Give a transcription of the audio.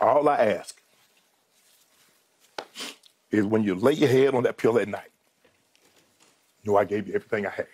All I ask is when you lay your head on that pillow at night, know I gave you everything I had.